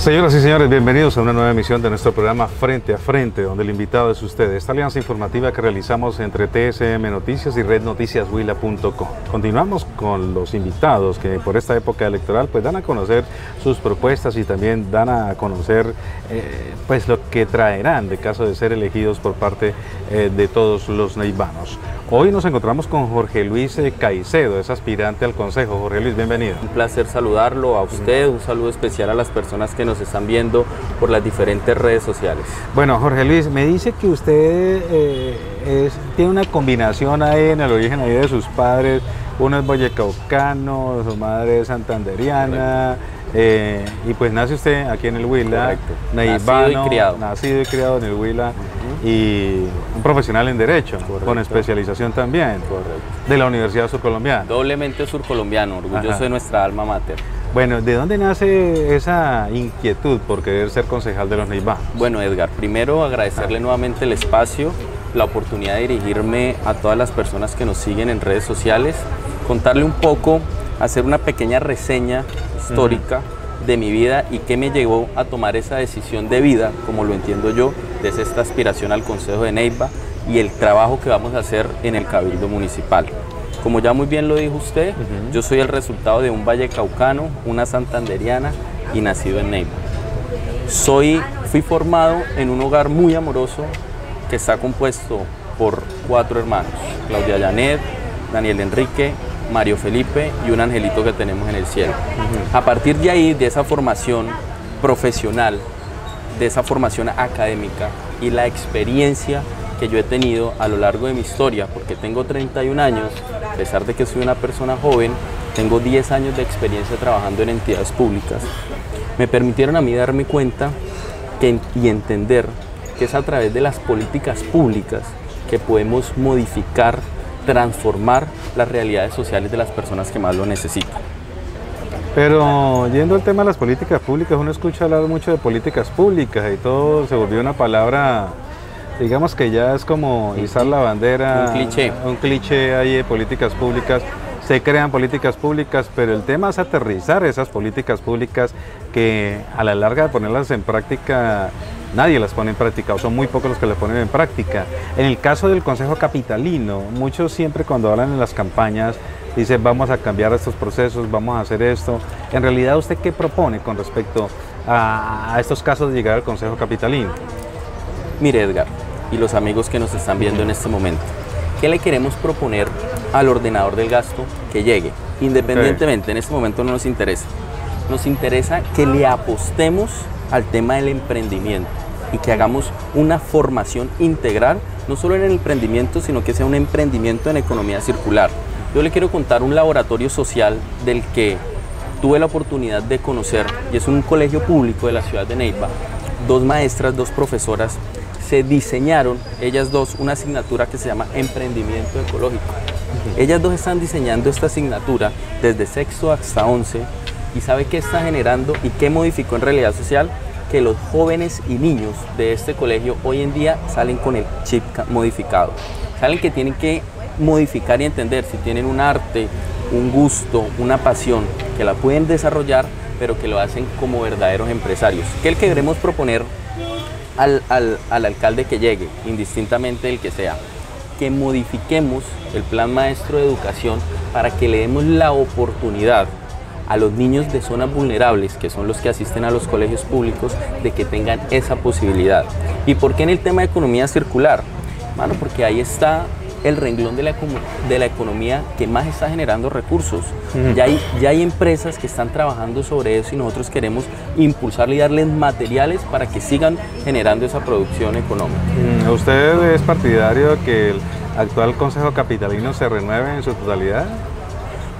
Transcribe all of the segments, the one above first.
Señoras y señores, bienvenidos a una nueva emisión de nuestro programa Frente a Frente, donde el invitado es usted. Esta alianza informativa que realizamos entre TSM Noticias y RedNoticiasWila.com. Continuamos con los invitados que por esta época electoral pues dan a conocer sus propuestas y también dan a conocer eh, pues lo que traerán de caso de ser elegidos por parte eh, de todos los neivanos. Hoy nos encontramos con Jorge Luis eh, Caicedo, es aspirante al Consejo. Jorge Luis, bienvenido. Un placer saludarlo a usted, un saludo especial a las personas que nos están viendo por las diferentes redes sociales. Bueno, Jorge Luis, me dice que usted eh, tiene una combinación ahí en el origen ahí de sus padres. Uno es boyacaucano, su madre es santanderiana. Eh, y pues nace usted aquí en el Huila, nacido y criado. Nacido y criado en el Huila y un profesional en Derecho, con especialización también de la Universidad Surcolombiana. Doblemente surcolombiano, orgulloso de nuestra alma mater. Bueno, ¿de dónde nace esa inquietud por querer ser concejal de los Neibá? Bueno, Edgar, primero agradecerle nuevamente el espacio, la oportunidad de dirigirme a todas las personas que nos siguen en redes sociales, contarle un poco, hacer una pequeña reseña histórica de mi vida y qué me llevó a tomar esa decisión de vida, como lo entiendo yo, desde esta aspiración al Consejo de Neiva y el trabajo que vamos a hacer en el Cabildo Municipal. Como ya muy bien lo dijo usted, yo soy el resultado de un valle caucano, una santanderiana y nacido en Neiva. Soy, fui formado en un hogar muy amoroso que está compuesto por cuatro hermanos, Claudia Janet, Daniel Enrique, Mario Felipe y un angelito que tenemos en el cielo. A partir de ahí, de esa formación profesional, de esa formación académica y la experiencia que yo he tenido a lo largo de mi historia, porque tengo 31 años, a pesar de que soy una persona joven, tengo 10 años de experiencia trabajando en entidades públicas, me permitieron a mí darme cuenta y entender que es a través de las políticas públicas que podemos modificar transformar las realidades sociales de las personas que más lo necesitan. Pero yendo al tema de las políticas públicas, uno escucha hablar mucho de políticas públicas y todo se volvió una palabra, digamos que ya es como izar la bandera. Un cliché. Un cliché ahí de políticas públicas. Se crean políticas públicas, pero el tema es aterrizar esas políticas públicas que a la larga de ponerlas en práctica nadie las pone en práctica o son muy pocos los que las ponen en práctica. En el caso del Consejo Capitalino, muchos siempre cuando hablan en las campañas dicen vamos a cambiar estos procesos, vamos a hacer esto. En realidad, ¿usted qué propone con respecto a, estos casos de llegar al Consejo Capitalino? Mire Edgar y los amigos que nos están viendo en este momento, ¿qué le queremos proponer al ordenador del gasto que llegue? Independientemente, en este momento no nos interesa. Nos interesa que le apostemos al tema del emprendimiento y que hagamos una formación integral, no solo en el emprendimiento, sino que sea un emprendimiento en economía circular. Yo le quiero contar un laboratorio social del que tuve la oportunidad de conocer, y es un colegio público de la ciudad de Neiva. Dos maestras, dos profesoras, se diseñaron, ellas dos, una asignatura que se llama Emprendimiento Ecológico. Ellas dos están diseñando esta asignatura desde sexto hasta once y sabe qué está generando y qué modificó en realidad social que los jóvenes y niños de este colegio hoy en día salen con el chip modificado. Salen que tienen que modificar y entender si tienen un arte, un gusto, una pasión, que la pueden desarrollar, pero que lo hacen como verdaderos empresarios. ¿Qué es el que queremos proponer al, al, al alcalde que llegue, indistintamente del que sea? Que modifiquemos el plan maestro de educación para que le demos la oportunidad a los niños de zonas vulnerables, que son los que asisten a los colegios públicos, de que tengan esa posibilidad. ¿Y por qué en el tema de economía circular? Bueno, porque ahí está el renglón de la, de la economía que más está generando recursos. ya, hay, ya hay empresas que están trabajando sobre eso y nosotros queremos impulsarle y darles materiales para que sigan generando esa producción económica. ¿Usted es partidario de que el actual Consejo Capitalino se renueve en su totalidad?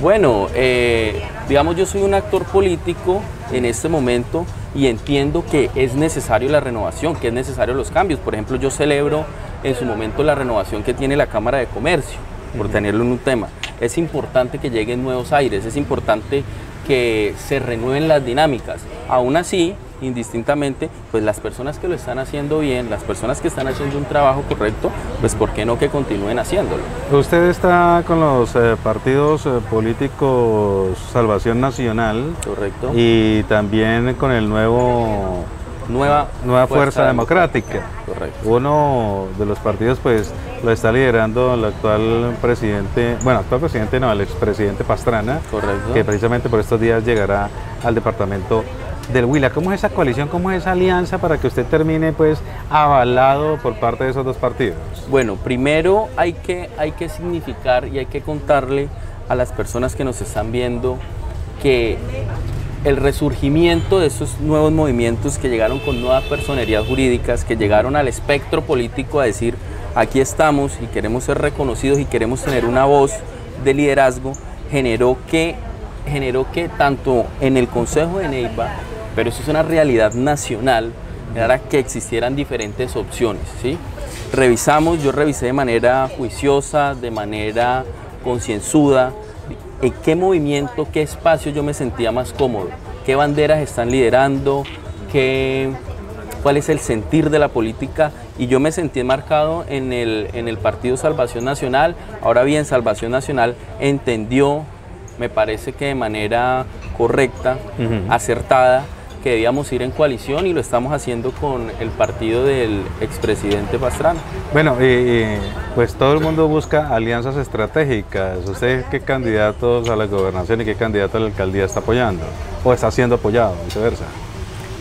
Bueno, eh, digamos yo soy un actor político en este momento y entiendo que es necesario la renovación, que es necesario los cambios. Por ejemplo, yo celebro en su momento la renovación que tiene la Cámara de Comercio, por tenerlo en un tema. Es importante que lleguen nuevos aires, es importante que se renueven las dinámicas. Aún así, indistintamente, pues las personas que lo están haciendo bien, las personas que están haciendo un trabajo correcto, pues ¿por qué no que continúen haciéndolo? Usted está con los eh, partidos eh, políticos Salvación Nacional. Correcto. Y también con el nuevo Nueva, Nueva Fuerza, Democrática. Correcto. Uno de los partidos pues lo está liderando el actual presidente, bueno, actual presidente no, el expresidente Pastrana, Correcto. que precisamente por estos días llegará al departamento del Huila. ¿Cómo es esa coalición, cómo es esa alianza para que usted termine pues avalado por parte de esos dos partidos? Bueno, primero hay que, hay que significar y hay que contarle a las personas que nos están viendo que el resurgimiento de esos nuevos movimientos que llegaron con nuevas personerías jurídicas, que llegaron al espectro político a decir, aquí estamos y queremos ser reconocidos y queremos tener una voz de liderazgo, generó que, generó que tanto en el Consejo de Neiva, pero eso es una realidad nacional, era que existieran diferentes opciones. ¿sí? Revisamos, yo revisé de manera juiciosa, de manera concienzuda, en qué movimiento, qué espacio yo me sentía más cómodo, qué banderas están liderando, qué, cuál es el sentir de la política y yo me sentí marcado en el, en el Partido Salvación Nacional. Ahora bien, Salvación Nacional entendió, me parece que de manera correcta, acertada, que debíamos ir en coalición y lo estamos haciendo con el partido del expresidente Pastrana. Bueno, pues todo el mundo busca alianzas estratégicas. ¿Usted qué candidatos a la gobernación y qué candidato a la alcaldía está apoyando? ¿O está siendo apoyado, viceversa?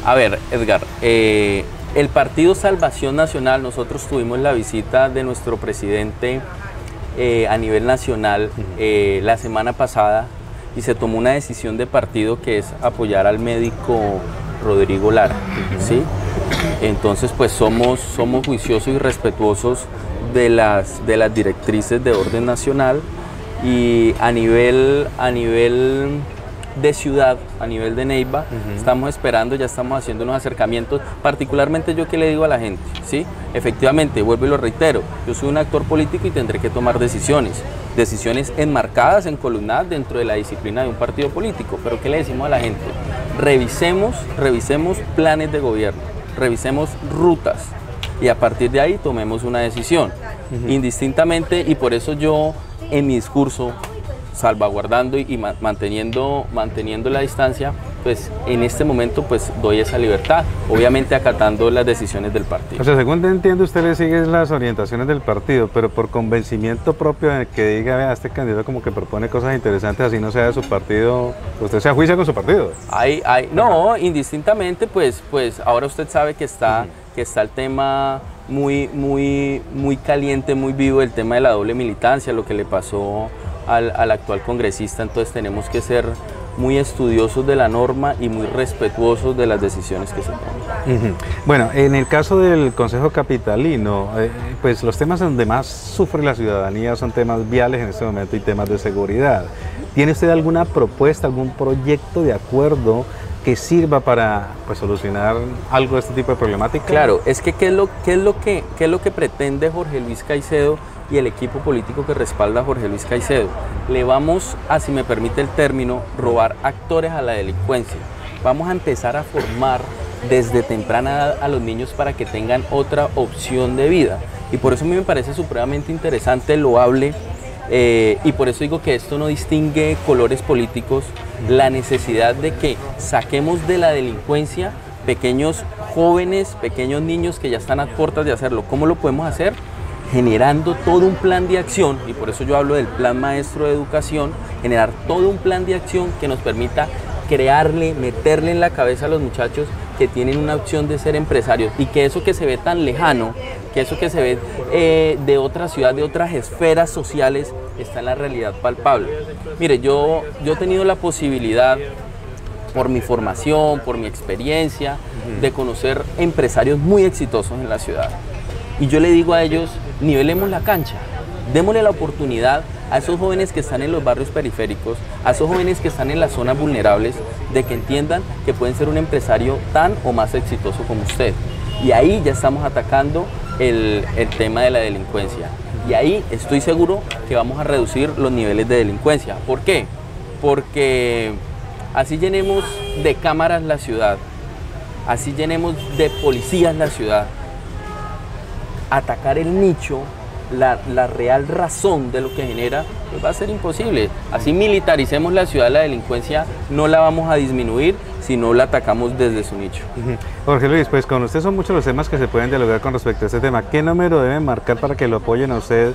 A ver, Edgar, eh, el Partido Salvación Nacional, nosotros tuvimos la visita de nuestro presidente eh, a nivel nacional eh, la semana pasada y se tomó una decisión de partido que es apoyar al médico Rodrigo Lara, ¿sí? Entonces, pues somos, somos juiciosos y respetuosos de las, de las directrices de orden nacional y a nivel, a nivel de ciudad, a nivel de Neiva, estamos esperando, ya estamos haciendo unos acercamientos, particularmente yo que le digo a la gente, ¿sí? Efectivamente, vuelvo y lo reitero, yo soy un actor político y tendré que tomar decisiones, decisiones enmarcadas, en columnas dentro de la disciplina de un partido político, pero ¿qué le decimos a la gente? Revisemos, revisemos planes de gobierno, revisemos rutas y a partir de ahí tomemos una decisión, indistintamente, y por eso yo en mi discurso salvaguardando y manteniendo, manteniendo la distancia, pues en este momento pues doy esa libertad, obviamente acatando las decisiones del partido. O sea, según entiendo, usted le sigue las orientaciones del partido, pero por convencimiento propio de que diga, vea, este candidato como que propone cosas interesantes, así no sea de su partido, usted se ajuicia con su partido. Hay, hay, no, indistintamente, pues, pues ahora usted sabe que está, que está el tema muy, muy, muy caliente, muy vivo, el tema de la doble militancia, lo que le pasó al, actual congresista, entonces tenemos que ser muy estudiosos de la norma y muy respetuosos de las decisiones que se toman. Bueno, en el caso del Consejo Capitalino, eh, pues los temas donde más sufre la ciudadanía son temas viales en este momento y temas de seguridad. ¿Tiene usted alguna propuesta, algún proyecto de acuerdo que sirva para pues, solucionar algo de este tipo de problemática? Claro, es que ¿qué es lo, qué es lo, que, qué es lo que pretende Jorge Luis Caicedo y el equipo político que respalda a Jorge Luis Caicedo. Le vamos a, si me permite el término, robar actores a la delincuencia. Vamos a empezar a formar desde temprana edad a los niños para que tengan otra opción de vida. Y por eso a mí me parece supremamente interesante, loable, eh, y por eso digo que esto no distingue colores políticos, la necesidad de que saquemos de la delincuencia pequeños jóvenes, pequeños niños que ya están a puertas de hacerlo. ¿Cómo lo podemos hacer? Generando todo un plan de acción, y por eso yo hablo del plan maestro de educación, generar todo un plan de acción que nos permita crearle, meterle en la cabeza a los muchachos que tienen una opción de ser empresarios y que eso que se ve tan lejano, que eso que se ve eh, de otra ciudad, de otras esferas sociales, está en la realidad palpable. Mire, yo, yo he tenido la posibilidad por mi formación, por mi experiencia, de conocer empresarios muy exitosos en la ciudad. Y yo le digo a ellos, nivelemos la cancha, démosle la oportunidad a esos jóvenes que están en los barrios periféricos, a esos jóvenes que están en las zonas vulnerables, de que entiendan que pueden ser un empresario tan o más exitoso como usted. Y ahí ya estamos atacando el, el tema de la delincuencia. Y ahí estoy seguro que vamos a reducir los niveles de delincuencia. ¿Por qué? Porque así llenemos de cámaras la ciudad, así llenemos de policías la ciudad, atacar el nicho, la, la, real razón de lo que genera, pues va a ser imposible. Así militaricemos la ciudad, la delincuencia no la vamos a disminuir si no la atacamos desde su nicho. Jorge Luis, pues con usted son muchos los temas que se pueden dialogar con respecto a este tema. ¿Qué número deben marcar para que lo apoyen a usted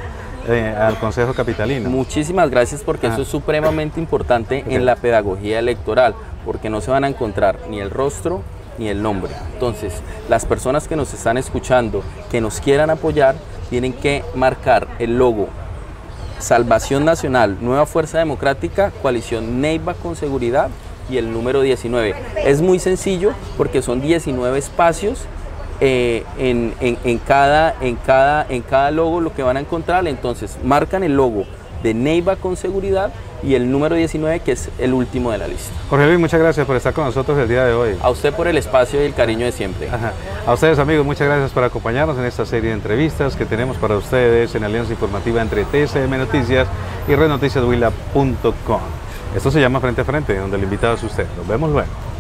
eh, al Consejo Capitalino? Muchísimas gracias porque eso es supremamente importante en la pedagogía electoral, porque no se van a encontrar ni el rostro ni el nombre. Entonces, las personas que nos están escuchando, que nos quieran apoyar, tienen que marcar el logo Salvación Nacional, Nueva Fuerza Democrática, Coalición Neiva con Seguridad y el número 19. Es muy sencillo porque son 19 espacios eh, en, en, cada, en, cada, en cada logo lo que van a encontrar. Entonces, marcan el logo de Neiva con Seguridad y el número 19 que es el último de la lista. Jorge Luis, muchas gracias por estar con nosotros el día de hoy. A usted por el espacio y el cariño de siempre. A ustedes amigos, muchas gracias por acompañarnos en esta serie de entrevistas que tenemos para ustedes en Alianza Informativa entre TSM Noticias y rednoticiashuila.com. Esto se llama Frente a Frente, donde el invitado es usted. Nos vemos luego.